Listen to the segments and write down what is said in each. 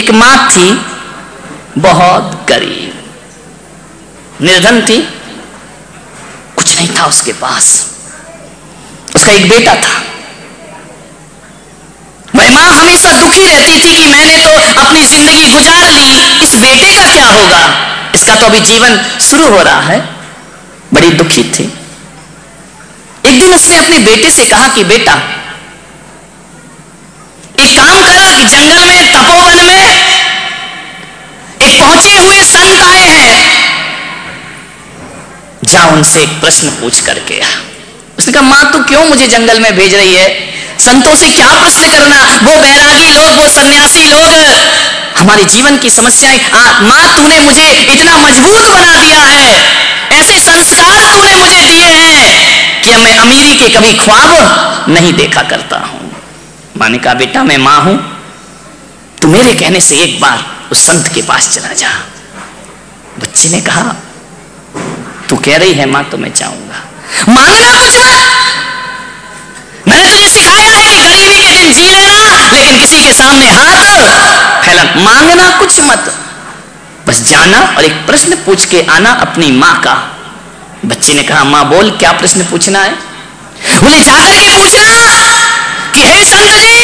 एक माँ थी, बहुत गरीब। निर्धन थी, कुछ नहीं था उसके पास। उसका एक बेटा था। वह माँ हमेशा दुखी रहती थी कि मैंने तो अपनी ज़िंदगी गुजार ली इस बेटे का क्या होगा? इसका तो अभी जीवन शुरू हो रहा है। बड़ी दुखी थी। एक दिन उसने अपने बेटे से कहा कि, बेटा एक काम कर कि जंगल में, तपोवन में एक पहुँचे हुए संत आए हैं। जा उनसे एक प्रश्न पूछ करके उसने कहा, माँ, तू क्यों मुझे जंगल में भेज रही है? संतों से क्या प्रश्न करना? वो बैरागी लोग, वो सन्यासी लोग, हमारे जीवन की समस्याएँ। माँ, तूने मुझे इतना मज़बूत बना दिया है। ऐसे संस्कार तूने मुझे दिए हैं कि मैं अमीरी के कभी ख्वाब नहीं देखा करता हूँ। माँ ने कहा बेटा मैं माँ हूँ, तू मेरे कहने से एक बार उस संत के पास चला जा। बच्चे ने कहा, तू कह रही है माँ तो मैं चाहूँगा मांगना कुछ मत मैंने तुझे सिखाया है कि गरीबी के दिन जी लेना लेकिन किसी के सामने हाथ फैला, मांगना कुछ मत। बस जाना और एक प्रश्न पूछ के आना अपनी माँ का। बच्चे ने कहा, माँ बोल, क्या प्रश्न पूछना है? बोले जाकर के पूछना कि हे संत जी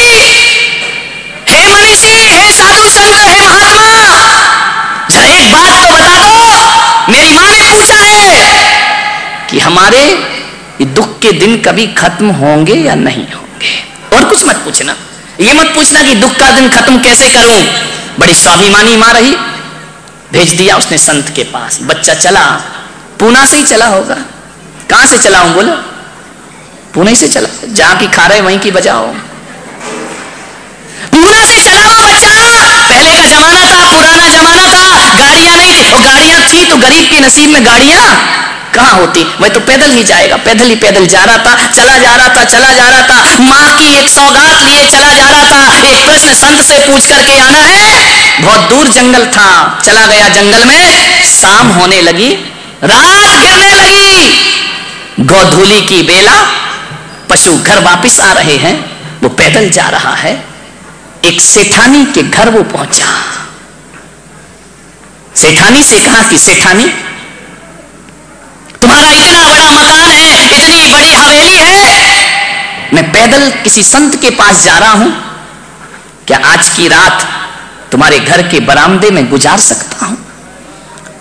हे मनीषी हे साधु संत हे महात्मा जरा एक बात तो बता दो मेरी माँ ने पूछा है कि हमारे दुख के दिन कभी खत्म होंगे या नहीं होंगे? और कुछ मत पूछना। ये मत पूछना कि दुख का दिन खत्म कैसे करूँ? बड़ी स्वाभिमानी माँ रही। भेज दिया उसने संत के पास। बच्चा चला। पूना से ही चला होगा। कहाँ से चला हूँ बोलो? पुणे से चला। जहाँ की खा रहे वहीं की बजाओ। पूना से चला हुआ बच्चा। पहले का जमाना था, पुराना जमाना था। गाड़ियाँ नहीं थी। और गाड़ियाँ थी तो गरीब के नसीब में गाड़ियाँ। कहाँ होती। वह तो पैदल ही जाएगा। पैदल ही पैदल जा रहा था, चला जा रहा था, चला जा रहा था। माँ की एक सौगात लिए चला जा रहा था। एक प्रश्न संत से पूछ करके आना है। बहुत दूर जंगल था। चला गया जंगल में। शाम होने लगी। रात गिरने लगी। गौधूली की बेला। पशु घर वापस आ रहे हैं। वो पैदल जा रहा है। एक सेठानी के घर वो पहुँचा। सेठानी से कहा कि सेठानी तुम्हारा इतना बड़ा मकान है, इतनी बड़ी हवेली है। मैं पैदल किसी संत के पास जा रहा हूँ। क्या आज की रात तुम्हारे घर के बरामदे में गुजार सकता हूँ?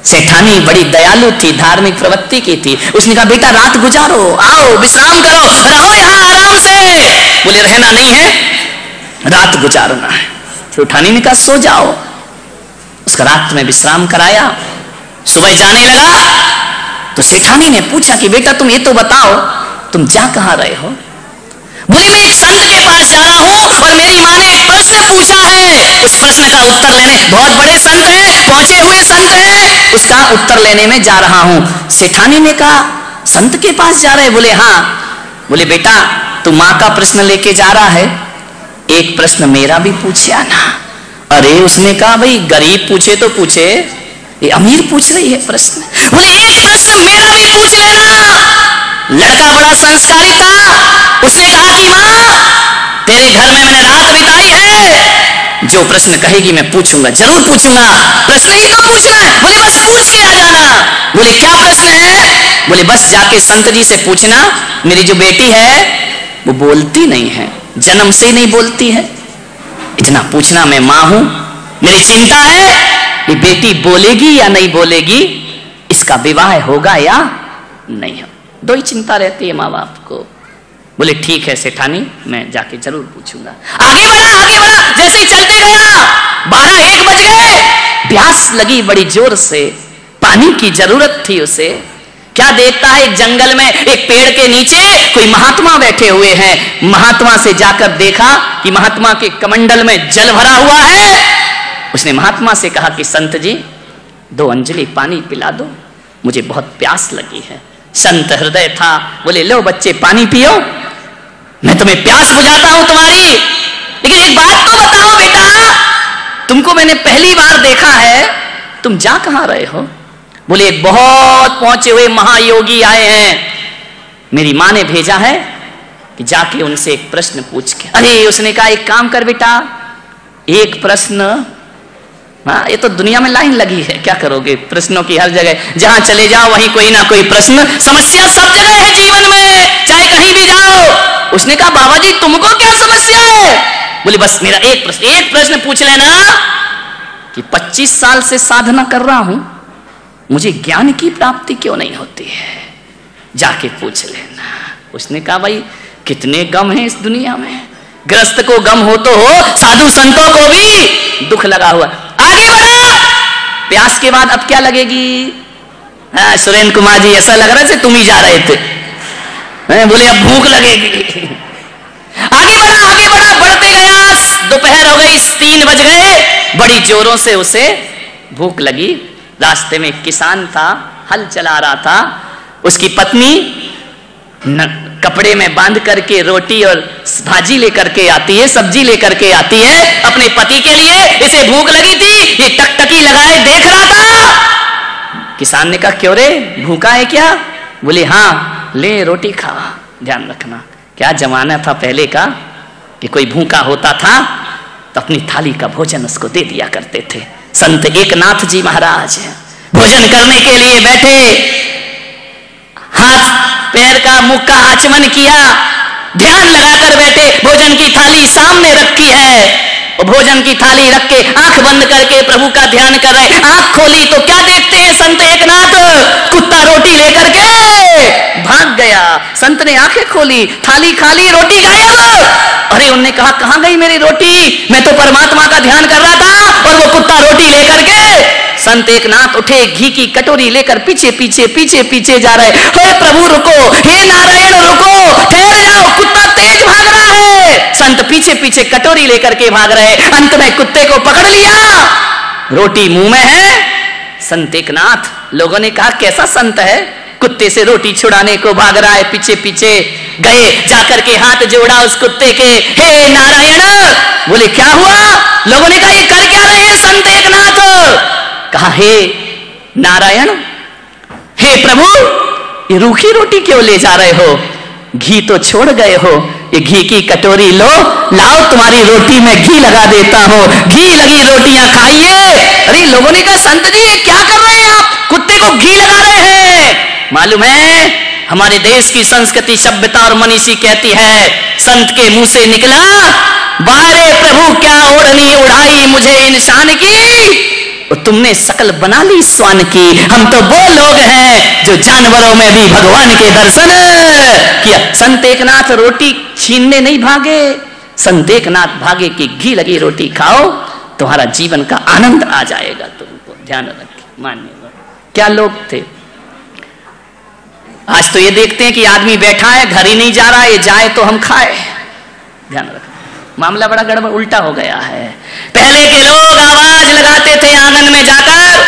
सेठानी बड़ी दयालु थी, धार्मिक प्रवृत्ति की थी। उसने कहा, बेटा, रात गुजारो। आओ, विश्राम करो। रहो यहाँ आराम से। बोले, रहना नहीं है। रात गुजारना है। सेठानी ने कहा, सो जाओ। उसका रात में विश्राम कराया। सुबह जाने लगा। तो सेठानी ने पूछा कि, बेटा, तुम ये तो बताओ, तुम जा कहाँ रहे हो? बोले, मैं एक संत के पास जा रहा हूँ और मेरी माँ ने एक प्रश्न पूछा है। उस प्रश्न का उत्तर लेने, बहुत बड़े संत हैं, पहुँचे हुए संत हैं, उसका उत्तर लेने में जा रहा हूँ। सेठानी ने कहा, संत के पास जा रहे? बोले हाँ। बोले, बेटा, तू माँ का प्रश्न लेके जा रहा है। एक प्रश्न मेरा भी पूछे आना अरे, उसने कहा, भाई, गरीब पूछे तो पूछे ये अमीर पूछ रही है प्रश्न। बोले एक प्रश्न मेरा भी पूछ लेना। लड़का बड़ा संस्कारी था। उसने कहा कि माँ, तेरे घर में मैंने रात बिताई है। जो प्रश्न कहेगी मैं पूछूँगा, ज़रूर पूछूँगा। प्रश्न ही तो पूछना है बोले बस पूछ के आ जाना। बोले, क्या प्रश्न है? बोले, बस जाके संत जी से पूछना, मेरी जो बेटी है, वो बोलती नहीं है, जन्म से नहीं बोलती है। इतना पूछना मैं माँ हूँ, मेरी चिंता है। ये बेटी बोलेगी या नहीं बोलेगी, इसका विवाह होगा या नहीं हो दो ही चिंता रहती है माँ बाप को। बोले, ठीक है सेठानी, मैं जाके ज़रूर पूछूँगा। आगे बढ़ा आगे बढ़ा, जैसे ही चलते गया, बारह एक बज गए, प्यास लगी बड़ी ज़ोर से, पानी की ज़रूरत थी उसे। क्या देखता है एक जंगल में एक पेड़ के नीचे कोई महात्मा बैठे हुए हैं? महात्मा से जाकर देखा कि महात्मा के कमंडल में जल भरा हुआ है। उसने महात्मा से कहा कि, संत जी, दो अंजलि पानी पिला दो। मुझे बहुत प्यास लगी है। संत हृदय था। बोले, लो बच्चे, पानी पियो। मैं तुम्हें प्यास बुझाता हूँ तुम्हारी। लेकिन एक बात तो बताओ बेटा। तुमको मैंने पहली बार देखा है। तुम जा कहाँ रहे हो? बोले, एक बहुत पहुँचे हुए महायोगी आए हैं। मेरी माँ ने भेजा है कि जाके उनसे एक प्रश्न पूछ के अरे, उसने कहा, एक काम कर बेटा। एक प्रश्न हाँ ये तो दुनिया में लाइन लगी है, क्या करोगे? प्रश्नों की हर जगह, जहाँ चले जाओ, वहीं कोई ना कोई प्रश्न। समस्या सब जगह है जीवन में, चाहे कहीं भी जाओ। उसने कहा बाबा जी तुमको क्या समस्या है? बोले, बस मेरा एक प्रश्न एक प्रश्न पूछ लेना कि 25 साल से साधना कर रहा हूँ, मुझे ज्ञान की प्राप्ति क्यों नहीं होती है? जाके पूछ लेना। उसने कहा, भाई, कितने गम है इस दुनिया में। ग्रस्त को गम हो तो हो, साधु संतों को भी दुख लगा हुआ। प्यास के बाद अब क्या लगेगी? हाँ, सुरेंद्र कुमार जी ऐसा लग रहा है तुम ही जा रहे थे। हाँ, बोले अब भूख लगेगी। आगे बढ़ा आगे बढ़ा बढ़ते गया दोपहर हो गई तीन बज गए। बड़ी जोरों से उसे भूख लगी। रास्ते में किसान था हल चला रहा था। उसकी पत्नी कपड़े में बाँध करके रोटी और भाजी लेकर के आती है, सब्ज़ी लेकर के आती है। अपने पति के लिए इसे भूख लगी थी, ये टकटकी लगाए देख रहा था। किसान ने कहा, क्यों रे, भूखा है क्या? बोले हाँ ले रोटी खा, ध्यान रखना। क्या जमाना था पहले का कि कोई भूखा होता था तो अपनी थाली का भोजन उसको दे दिया करते थे। संत एकनाथ जी महाराज भोजन करने के लिए बैठे का मुख का आचमन किया। ध्यान लगाकर बैठे, भोजन की थाली सामने रखी है। भोजन की थाली रख के आँख बंद करके प्रभु का ध्यान कर रहे आँख खोली तो क्या देखते हैं संत एकनाथ? कुत्ता रोटी लेकर के भाग गया। संत ने आँखें खोली, थाली खाली, रोटी गायब अरे, उनने कहा, कहाँ गई मेरी रोटी? मैं तो परमात्मा का ध्यान कर रहा था और वो कुत्ता रोटी लेकर के संत एक नाथ उठे, घी की कटोरी लेकर पीछे पीछे पीछे पीछे जा रहे हे। प्रभु, रुको। हे नारायण, रुको। ठहर जाओ। कुत्ता तेज भाग रहा है। संत पीछे पीछे कटोरी लेकर के भाग रहे अंत में कुत्ते को पकड़ लिया। रोटी मुँह में है। संत एक नाथ लोगों ने कहा, कैसा संत है? कुत्ते से रोटी छुड़ाने को भाग रहा है। पीछे पीछे गए। जाकर के हाथ जोड़ा उस कुत्ते के। हे नारायण! बोले, क्या हुआ? लोगों ने कहा, ये कर क्या रहे हैं संत एक नाथ कहा, हे नारायण, हे प्रभु, ये रूखी रोटी क्यों ले जा रहे हो? घी तो छोड़ गए हो। ये घी की कटोरी लो, लाओ, तुम्हारी रोटी में घी लगा देता हूँ। घी लगी रोटियाँ खाइए। अरे, लोगों ने कहा, संत जी, ये क्या कर रहे हैं आप? कुत्ते को घी लगा रहे हैं। मालूम है, हमारे देश की संस्कृति सभ्यता और मनीषी कहती है, संत के मुँह से निकला, बारे प्रभु क्या ओढ़नी उड़ाई मुझे इंसान की? तुमने सकल बना ली स्वान की। हम तो वो लोग हैं जो जानवरों में भी भगवान के दर्शन किया। संत एकनाथ रोटी छीनने नहीं भागे। संत एकनाथ भागे कि घी लगी रोटी खाओ, तुम्हारा जीवन का आनंद आ जाएगा। तुमको ध्यान रखे, मान्य क्या लोग थे? आज तो ये देखते हैं कि आदमी बैठा है, घर ही नहीं जा रहा है जाए तो हम खाए। ध्यान रखना मामला बड़ा गड़बड़, उल्टा हो गया है। पहले के लोग आवाज़ लगाते थे आँगन में जाकर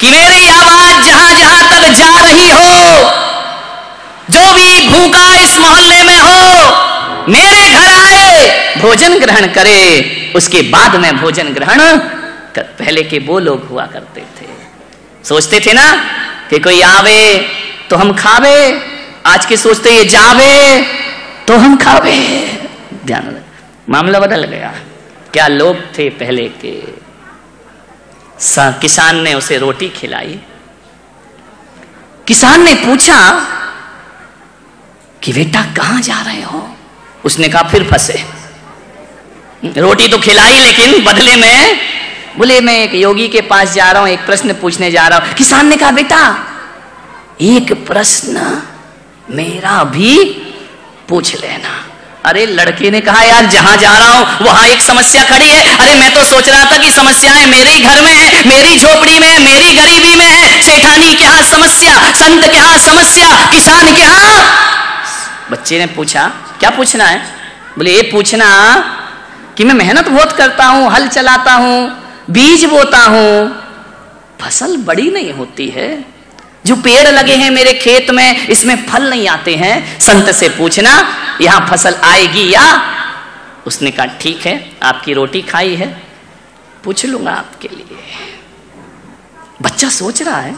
कि मेरी आवाज़ जहाँ जहाँ तक जा रही हो, जो भी भूखा इस मोहल्ले में हो, मेरे घर आए, भोजन ग्रहण करे। उसके बाद में भोजन ग्रहण कर। पहले के वो लोग हुआ करते थे। सोचते थे ना कि कोई आवे तो हम खावे, आज के सोचते ये जावे तो हम खावे। ध्यान रख। मामला बदल गया। क्या लोग थे पहले के? किसान ने उसे रोटी खिलाई। किसान ने पूछा कि बेटा, कहाँ जा रहे हो? उसने कहा, फिर फंसे। रोटी तो खिलाई, लेकिन बदले में, बोले, मैं एक योगी के पास जा रहा हूँ, एक प्रश्न पूछने जा रहा हूँ। किसान ने कहा, बेटा, एक प्रश्न मेरा भी पूछ लेना। अरे, लड़के ने कहा, यार, जहाँ जा रहा हूँ, वहाँ एक समस्या खड़ी है। अरे, मैं तो सोच रहा था कि समस्याएँ मेरे ही घर में है, मेरी झोपड़ी में है, मेरी गरीबी में है। सेठानी के यहाँ समस्या, संत के यहाँ समस्या, किसान के यहाँ बच्चे ने पूछा, क्या पूछना है? बोले, ये पूछना कि मैं मेहनत बहुत करता हूँ, हल चलाता हूँ, बीज बोता हूँ, फ़सल बड़ी नहीं होती है? जो पेड़ लगे हैं मेरे खेत में, इसमें फल नहीं आते हैं। संत से पूछना, यहाँ फ़सल आएगी या? उसने कहा, ठीक है, आपकी रोटी खाई है, पूछ लूँगा आपके लिए। बच्चा सोच रहा है,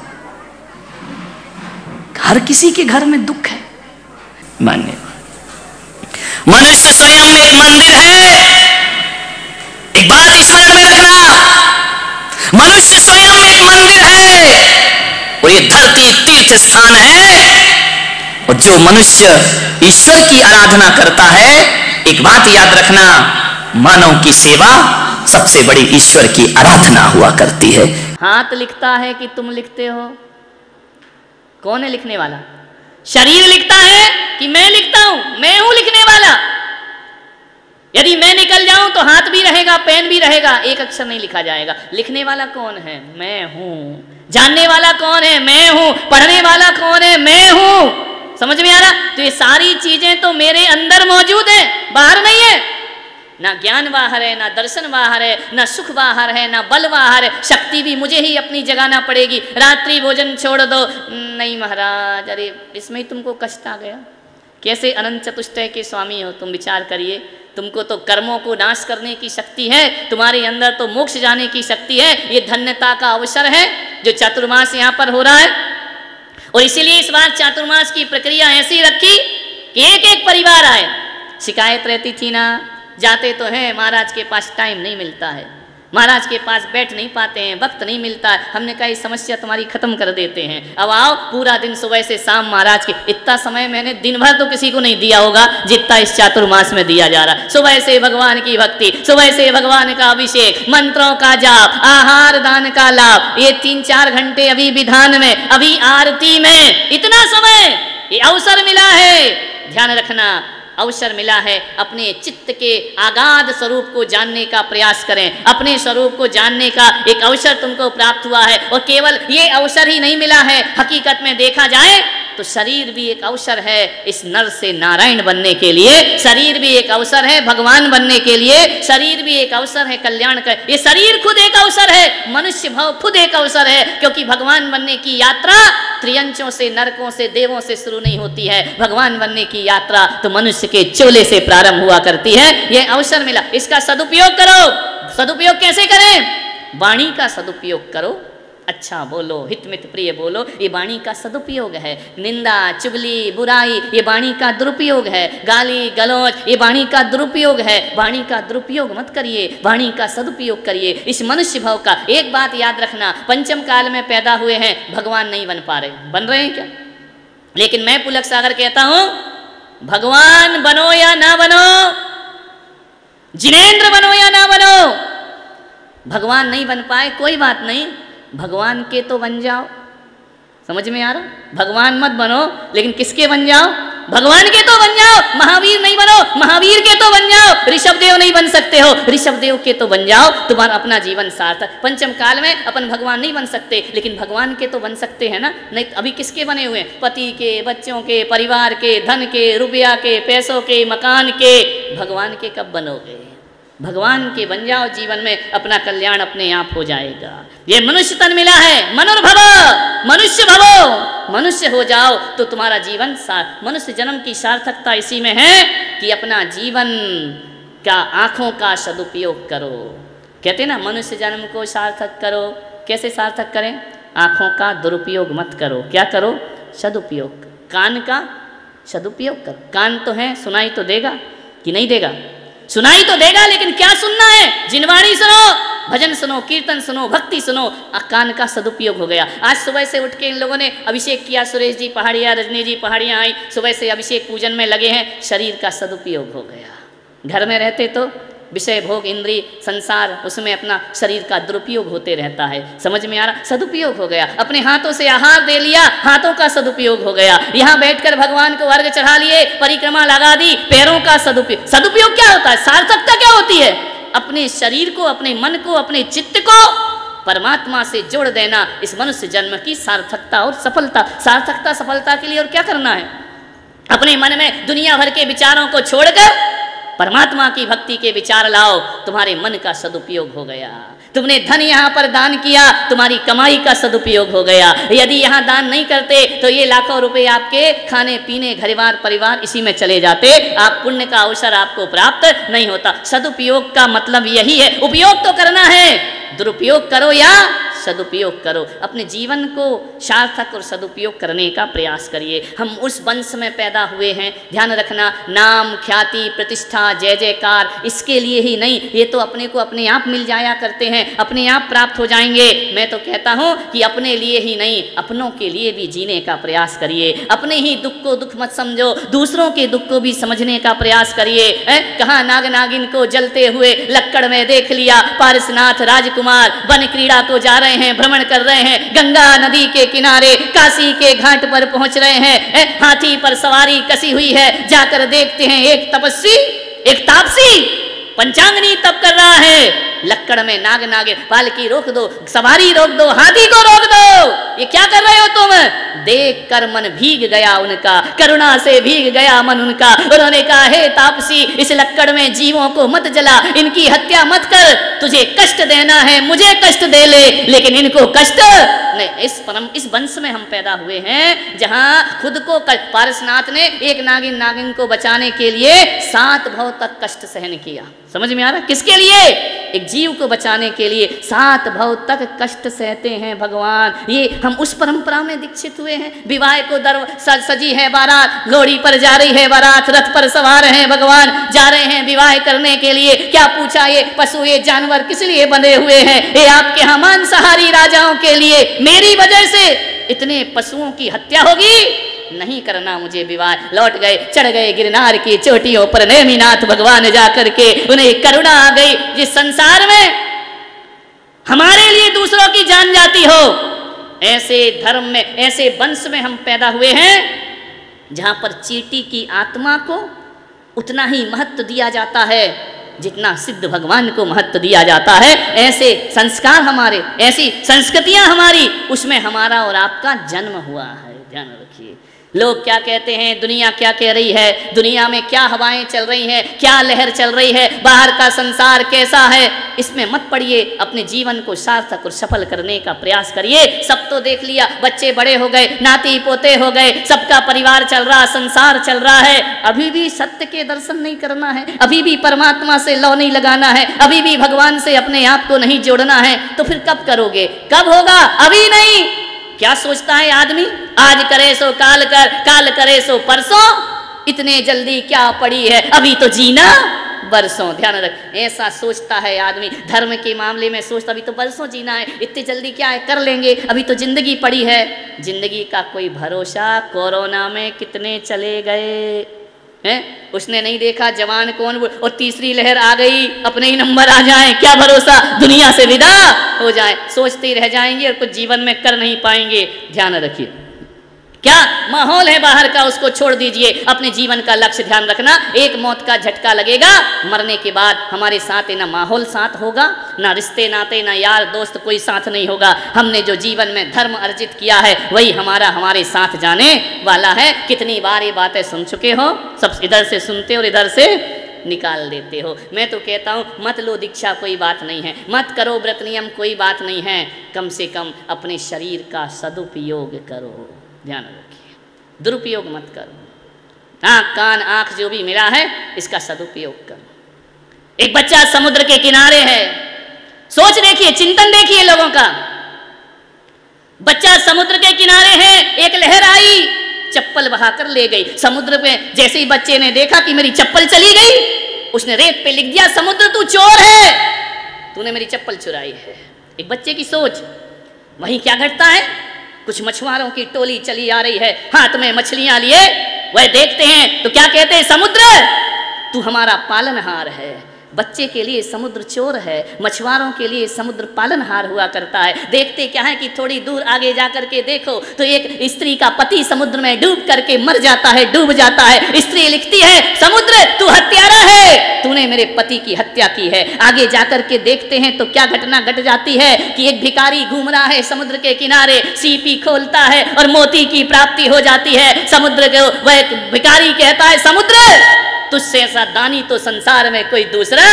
हर किसी के घर में दुख है। मान्य। मनुष्य स्वयं एक मंदिर है। एक बात स्मरण में रखना और ये धरती तीर्थ स्थान है। और जो मनुष्य ईश्वर की आराधना करता है, एक बात याद रखना, मानव की सेवा सबसे बड़ी ईश्वर की आराधना हुआ करती है। हाथ लिखता है कि तुम लिखते हो। कौन है लिखने वाला? शरीर लिखता है कि मैं लिखता हूँ, मैं हूँ लिखने वाला। यदि मैं निकल जाऊँ तो हाथ भी रहेगा, पेन भी रहेगा, एक अक्षर नहीं लिखा जाएगा। लिखने वाला कौन है? मैं हूँ। जानने वाला कौन है? मैं हूँ। पढ़ने वाला कौन है? मैं हूँ। समझ में आ रहा? तो ये सारी चीज़ें तो मेरे अंदर मौजूद है। बाहर नहीं है। ना ज्ञान बाहर है, ना दर्शन बाहर है, ना सुख बाहर है, ना बल बाहर है। शक्ति भी मुझे ही अपनी जगाना पड़ेगी। रात्रि भोजन छोड़ दो। नहीं महाराज, अरे इसमें ही तुमको कष्ट आ गया। कैसे अनंत चतुष्टय के स्वामी हो? तुम विचार करिए। तुमको तो कर्मों को नाश करने की शक्ति है, तुम्हारे अंदर तो मोक्ष जाने की शक्ति है। ये धन्यता का अवसर है जो चतुर्मास यहाँ पर हो रहा है। और इसीलिए इस बार चातुर्मास की प्रक्रिया ऐसी रखी कि एक एक परिवार आए। शिकायत रहती थी ना, जाते तो हैं, महाराज के पास टाइम नहीं मिलता है। महाराज के पास बैठ नहीं पाते हैं, वक्त नहीं मिलता हमने कहा समस्या तुम्हारी खत्म कर देते हैं। अब आओ, पूरा दिन सुबह से शाम महाराज के। इतना समय मैंने दिन भर तो किसी को नहीं दिया होगा, जितना इस चातुर्मास में दिया जा रहा सुबह से भगवान की भक्ति, सुबह से भगवान का अभिषेक, मंत्रों का जाप, आहार दान का लाभ, ये तीन चार घंटे अभी विधान में, अभी आरती में, इतना समय ये अवसर मिला है। ध्यान रखना अवसर मिला है, अपने चित्त के आगाध स्वरूप को जानने का प्रयास करें। अपने स्वरूप को जानने का एक अवसर तुमको प्राप्त हुआ है और केवल ये अवसर ही नहीं मिला है। हकीकत में देखा जाए तो शरीर भी एक अवसर है इस नर से नारायण बनने के लिए, शरीर भी एक अवसर है भगवान बनने के लिए, शरीर भी एक अवसर है कल्याण का। ये शरीर खुद एक अवसर है, मनुष्य भाव खुद एक अवसर है, क्योंकि भगवान बनने की यात्रा त्रियंचों से, नरकों से, देवों से शुरू नहीं होती है। भगवान बनने की यात्रा तो मनुष्य के चोले से प्रारंभ हुआ करती है। यह अवसर मिला। इसका सदुपयोग करो। सदुपयोग कैसे करें? वाणी का सदुपयोग करो। अच्छा बोलो हित मित प्रिय बोलो, ये वाणी का सदुपयोग है। निंदा, चुगली, बुराई, ये वाणी का दुरुपयोग है। गाली, गलौज, ये वाणी का दुरुपयोग है। वाणी का दुरुपयोग मत करिए, वाणी का सदुपयोग करिए। इस मनुष्य भाव का एक बात याद रखना, पंचम काल में पैदा हुए हैं, भगवान नहीं बन पा रहे। बन रहे हैं क्या? लेकिन मैं पुलक सागर कहता हूँ, भगवान बनो या ना बनो, जिनेन्द्र बनो या ना बनो, भगवान नहीं बन पाए, कोई बात नहीं। भगवान के तो बन जाओ। समझ में आ रहा भगवान मत बनो, लेकिन किसके बन जाओ? भगवान के तो बन जाओ, महावीर नहीं बनो, महावीर के तो बन जाओ। ऋषभ देव नहीं बन सकते हो ऋषभ देव के तो बन जाओ, तुम्हारा अपना जीवन सार्थक। पंचम काल में अपन भगवान नहीं बन सकते, लेकिन भगवान के तो बन सकते हैं ना? नहीं अभी किसके बने हुए पति के, बच्चों के, परिवार के, धन के, रुपया के, पैसों के, मकान के। भगवान के कब बनोगे? भगवान के बन जाओ जीवन में, अपना कल्याण अपने आप हो जाएगा। ये मनुष्य तन मिला है, मनुर्भव, मनुष्य भवो। मनुष्य हो जाओ तो तुम्हारा जीवन मनुष्य जन्म की सार्थकता इसी में है कि अपना जीवन का आँखों का सदुपयोग करो। कहते ना, मनुष्य जन्म को सार्थक करो। कैसे सार्थक करें? आँखों का दुरुपयोग मत करो। क्या करो? सदुपयोग। कान का सदुपयोग करो। कान तो है, सुनाई तो देगा कि नहीं देगा? सुनाई तो देगा, लेकिन क्या सुनना है? जिनवाणी सुनो, भजन सुनो, कीर्तन सुनो, भक्ति सुनो कान का सदुपयोग हो गया। आज सुबह से उठ के इन लोगों ने अभिषेक किया, सुरेश जी पहाड़िया, रजनी जी पहाड़ियाँ आई। सुबह से अभिषेक पूजन में लगे हैं, शरीर का सदुपयोग हो गया। घर में रहते तो विषय भोग इंद्री संसार, उसमें अपना शरीर का दुरुपयोग होते रहता है। समझ में आ रहा? सदुपयोग हो गया। अपने हाथों से आहार दे लिया, हाथों का सदुपयोग हो गया। यहाँ बैठकर भगवान को अर्घ चढ़ा लिए, परिक्रमा लगा दी, पैरों का सदुपयोग। सदुपयोग क्या होता है? सार्थकता क्या होती है? अपने शरीर को, अपने मन को, अपने चित्त को परमात्मा से जोड़ देना, इस मनुष्य जन्म की सार्थकता और सफलता। सार्थकता सफलता के लिए और क्या करना है? अपने मन में दुनिया भर के विचारों को छोड़कर परमात्मा की भक्ति के विचार लाओ, तुम्हारे मन का सदुपयोग हो गया। तुमने धन यहाँ पर दान किया, तुम्हारी कमाई का सदुपयोग हो गया। यदि यहाँ दान नहीं करते तो ये लाखों रुपए आपके खाने, पीने, घरवार, परिवार, इसी में चले जाते। आप पुण्य का अवसर आपको प्राप्त नहीं होता। सदुपयोग का मतलब यही है। उपयोग तो करना है। दुरुपयोग करो या सदुपयोग करो। अपने जीवन को सार्थक और सदुपयोग करने का प्रयास करिए। हम उस वंश में पैदा हुए हैं। ध्यान रखना, नाम, ख्याति, प्रतिष्ठा, जय जयकार, इसके लिए ही नहीं। ये तो अपने को अपने आप मिल जाया करते हैं। अपने आप प्राप्त हो जाएँगे। मैं तो कहता हूँ कि अपने लिए ही नहीं, अपनों के लिए भी जीने का प्रयास करिए। अपने ही दुख को दुख मत समझो। दूसरों के दुख को भी समझने का प्रयास करिए। कहा नाग नागिन को जलते हुए लक्कड़ में देख लिया। पारसनाथ राजकुमार, वन क्रीड़ा को जा रहे हैं, भ्रमण कर रहे हैं, गंगा नदी के किनारे, काशी के घाट पर पहुँच रहे हैं हाथी पर सवारी कसी हुई है, जाकर देखते हैं, एक तपस्वी, एक तापसी, पंचांगनी तप कर रहा है। लक्कड़ में नाग नागे, पालकी रोक दो, सवारी रोक दो, हाथी को रोक दो। ये क्या कर रहे हो तुम? देख कर मन भीग गया उनका, करुणा से भीग गया मन उनका। उन्होंने कहा, हे तापसी, इस लक्कड़ में जीवों को मत जला, इनकी हत्या मत कर। तुझे कष्ट देना है, मुझे कष्ट दे ले, लेकिन इनको कष्ट नहीं। इस परम, इस वंश में हम पैदा हुए हैं, जहाँ खुद को पारसनाथ ने एक नागिन नागिन को बचाने के लिए सात भाव तक कष्ट सहन किया। समझ में आ रहा? किसके लिए? एक जीव को बचाने के लिए सात भव तक कष्ट सहते हैं भगवान। ये हम उस परंपरा में दीक्षित हुए हैं। विवाह को दर सजी है बारात। घोड़ी पर जा रही है बारात। रथ पर सवार हैं भगवान। जा रहे हैं विवाह करने के लिए। क्या पूछा ये पशु, ये जानवर किस लिए बने हुए हैं? ये आपके यहाँ मांसाहारी राजाओं के लिए। मेरी वजह से इतने पशुओं की हत्या होगी। नहीं करना मुझे विवाह लौट गए, चढ़ गए गिरनार की चोटियों पर। नेमीनाथ भगवान जाकर के उन्हें करुणा आ गई। जिस संसार में हमारे लिए दूसरों की जान जाती हो, ऐसे धर्म में, ऐसे वंश में हम पैदा हुए हैं, जहाँ पर चीटी की आत्मा को उतना ही महत्व दिया जाता है, जितना सिद्ध भगवान को महत्व दिया जाता है। ऐसे संस्कार हमारे, ऐसी संस्कृतियाँ हमारी, उसमें हमारा और आपका जन्म हुआ है। ध्यान रखिए। लोग क्या कहते हैं, दुनिया क्या कह रही है? दुनिया में क्या हवाएँ चल रही हैं? क्या लहर चल रही है? बाहर का संसार कैसा है? इसमें मत पड़िए, अपने जीवन को सार्थक और सफल करने का प्रयास करिए। सब तो देख लिया, बच्चे बड़े हो गए, नाती पोते हो गए, सबका परिवार चल रहा, संसार चल रहा है। अभी भी सत्य के दर्शन नहीं करना है, अभी भी परमात्मा से लौ नहीं लगाना है, अभी भी भगवान से अपने आप को नहीं जोड़ना है। तो फिर कब करोगे? कब होगा? अभी नहीं। क्या सोचता है आदमी? आज करे सो, काल कर, काल करे सो, परसों? इतने जल्दी क्या पड़ी है? अभी तो जीना। बरसों, ध्यान रख, ऐसा सोचता है आदमी। धर्म के मामले में सोचता अभी तो बरसों जीना है। इतनी जल्दी क्या है? कर लेंगे। अभी तो ज़िंदगी पड़ी है। ज़िंदगी का कोई भरोसा कोरोना में कितने चले गए? हैं? उसने नहीं देखा जवान कौन? और तीसरी लहर आ गई। अपने ही नंबर आ जाए। क्या भरोसा? दुनिया से विदा हो जाए। सोचते ही रह जाएँगे और कुछ जीवन में कर नहीं पाएँगे। ध्यान रखिए। क्या माहौल है बाहर का? उसको छोड़ दीजिए। अपने जीवन का लक्ष्य ध्यान रखना। एक मौत का झटका लगेगा। मरने के बाद हमारे साथ ना माहौल साथ होगा, ना रिश्ते नाते, ना यार दोस्त कोई साथ नहीं होगा। हमने जो जीवन में धर्म अर्जित किया है, वही हमारा हमारे साथ जाने वाला है। कितनी बार ये बातें सुन चुके हो? सब इधर से सुनते और इधर से निकाल देते हो। मैं तो कहता हूँ, मत लो दीक्षा, कोई बात नहीं है। मत करो व्रत नियम, कोई बात नहीं है। कम से कम अपने शरीर का सदुपयोग करो। ध्यान रखिए। दुरुपयोग मत करो। आँख, कान, आँख जो भी मिला है, इसका सदुपयोग करो। एक बच्चा समुद्र के किनारे है। सोच देखिए, चिंतन देखिए लोगों का। बच्चा समुद्र के किनारे है, एक लहर आई, चप्पल बहाकर ले गई। समुद्र पे जैसे ही बच्चे ने देखा कि मेरी चप्पल चली गई, उसने रेत पे लिख दिया, समुद्र, तू चोर है! तूने मेरी चप्पल चुराई है। एक बच्चे की सोच, वहीं क्या घटता है? कुछ मछुआरों की टोली चली आ रही है, हाथ में मछलियाँ लिए। वह देखते हैं तो क्या कहते हैं, समुद्र, तू हमारा पालनहार है। बच्चे के लिए समुद्र चोर है, मछुआरों के लिए समुद्र पालनहार हुआ करता है। देखते क्या है कि थोड़ी दूर आगे जा करके देखो तो एक स्त्री का पति समुद्र में डूब करके मर जाता है, डूब जाता है। स्त्री लिखती है, समुद्र, तू हत्यारा है! तूने मेरे पति की हत्या की है। आगे जाकर के देखते हैं तो क्या घटना घट गट जाती है कि एक भिकारी घूम रहा है समुद्र के किनारे, सीपी खोलता है और मोती की प्राप्ति हो जाती है। समुद्र को वह भिकारी कहता है, समुद्र तुझसे ऐसा दानी तो संसार में कोई दूसरा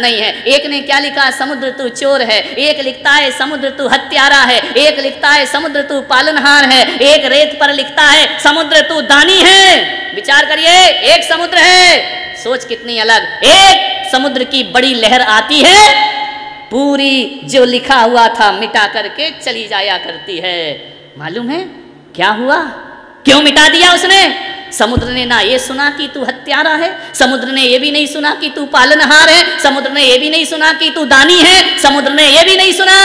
नहीं है। एक ने क्या लिखा? समुद्र तू चोर है। एक लिखता है, समुद्र तू हत्यारा है। एक लिखता है, समुद्र तू पालनहार है। एक रेत पर लिखता है, समुद्र तू दानी है। विचार करिए, एक समुद्र है। सोच कितनी अलग। एक समुद्र की बड़ी लहर आती है। पूरी जो लिखा हुआ था, मिटा करके चली जाया करती है। मालूम है क्या हुआ? क्यों मिटा दिया उसने? समुद्र ने ना ये सुना कि तू हत्यारा है, समुद्र ने ये भी नहीं सुना कि तू पालनहार है, समुद्र ने ये भी नहीं सुना कि तू दानी है, समुद्र ने ये भी नहीं सुना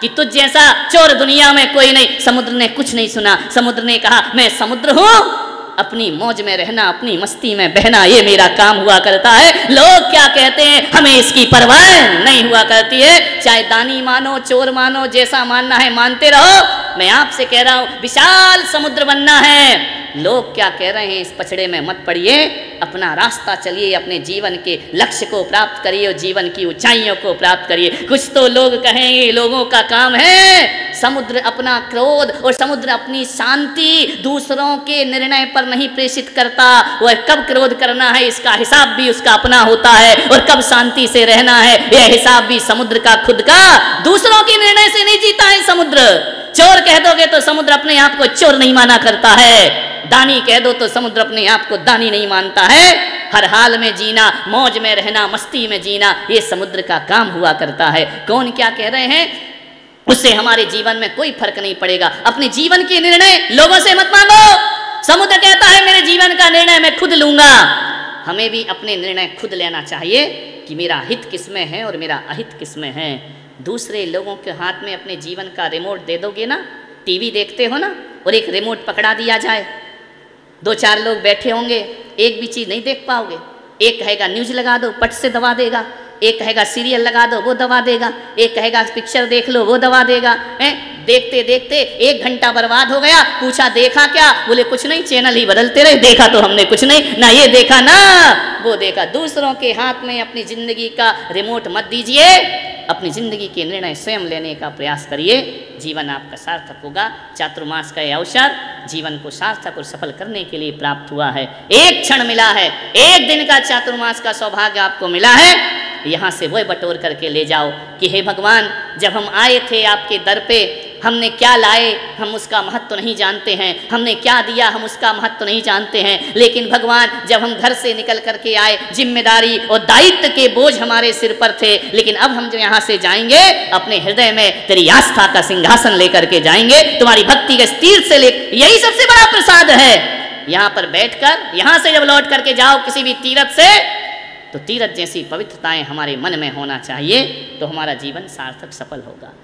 कि तुझ जैसा चोर दुनिया में कोई नहीं, समुद्र ने कुछ नहीं सुना, समुद्र ने कहा, मैं समुद्र हूँ। अपनी मौज में रहना, अपनी मस्ती में बहना, ये मेरा काम हुआ करता है। लोग क्या कहते हैं? हमें इसकी परवाह नहीं हुआ करती है। चाहे दानी मानो, चोर मानो, जैसा मानना है मानते रहो। मैं आपसे कह रहा हूँ, विशाल समुद्र बनना है। लोग क्या कह रहे हैं? इस पछड़े में मत पड़िए। अपना रास्ता चलिए, अपने जीवन के लक्ष्य को प्राप्त करिए और जीवन की ऊंचाइयों को प्राप्त करिए। कुछ तो लोग कहेंगे, लोगों का काम है। समुद्र अपना क्रोध और समुद्र अपनी शांति दूसरों के निर्णय पर नहीं प्रेषित करता। वह कब क्रोध करना है, इसका हिसाब भी उसका अपना होता है और कब शांति से रहना है, यह हिसाब भी समुद्र का खुद का दूसरों के निर्णय से नहीं जीता है समुद्र। चोर कह दोगे तो समुद्र अपने आप को चोर नहीं माना करता है। दानी कह दो तो समुद्र अपने आप को दानी नहीं मानता है। हर हाल में जीना, मौज में रहना, मस्ती में जीना, ये समुद्र का काम हुआ करता है। कौन क्या कह रहे हैं? उससे हमारे जीवन में कोई फ़र्क नहीं पड़ेगा। अपने जीवन के निर्णय लोगों से मत मांगो। समुद्र कहता है, मेरे जीवन का निर्णय मैं खुद लूँगा। हमें भी अपने निर्णय खुद लेना चाहिए कि मेरा हित किसमें है और मेरा अहित किसमें है। दूसरे लोगों के हाथ में अपने जीवन का रिमोट दे दोगे ना, टीवी देखते हो ना, और एक रिमोट पकड़ा दिया जाए। दो चार लोग बैठे होंगे, एक भी चीज़ नहीं देख पाओगे। एक कहेगा, न्यूज़ लगा दो, पट से दबा देगा। एक कहेगा सीरियल लगा दो, वो दबा देगा. एक कहेगा पिक्चर देख लो, वो दबा देगा. हैं? देखते देखते एक घंटा बर्बाद हो गया। पूछा, देखा क्या? बोले, कुछ नहीं, चैनल ही बदलते रहे। देखा तो हमने कुछ नहीं, ना ये देखा, ना। वो देखा, दूसरों के हाथ में अपनी ज़िंदगी का रिमोट मत दीजिए। अपनी ज़िंदगी के निर्णय स्वयं लेने का प्रयास करिए। जीवन आपका सार्थक होगा। चातुर्मास का यह अवसर जीवन को सार्थक और सफल करने के लिए प्राप्त हुआ है। एक क्षण मिला है। एक दिन का चातुर्मास का सौभाग्य आपको मिला है। यहाँ से वह बटोर करके ले जाओ कि हे भगवान, जब हम आए थे आपके दर पे, हमने क्या लाए? हम उसका महत्व तो नहीं जानते हैं। हमने क्या दिया? हम उसका महत्व तो नहीं जानते हैं। लेकिन भगवान, जब हम घर से निकल करके आए, ज़िम्मेदारी और दायित्व के बोझ हमारे सिर पर थे, लेकिन अब हम जो यहाँ से जाएँगे, अपने हृदय में तेरी आस्था का सिंहासन लेकर के जाएँगे। तुम्हारी भक्ति के तीर से ले यही सबसे बड़ा प्रसाद है। यहाँ पर बैठकर, यहाँ से जब लौट करके जाओ किसी भी तीरथ से तो तीरथ जैसी पवित्रताएँ हमारे मन में होना चाहिए तो हमारा जीवन सार्थक सफल होगा।